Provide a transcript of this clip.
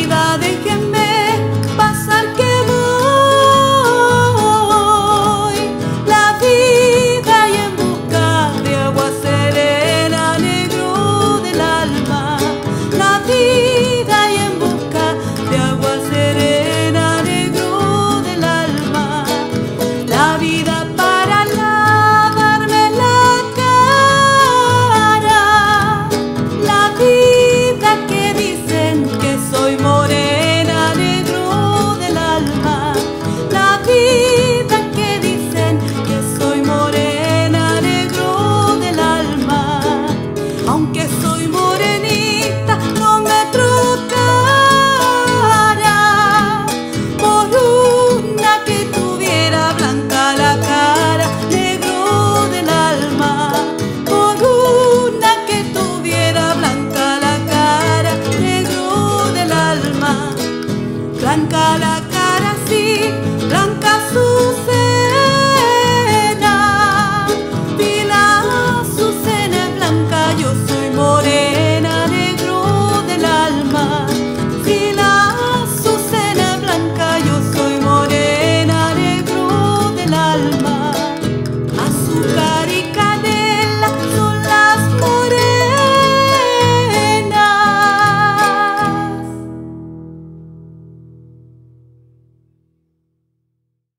vida de gente blanca la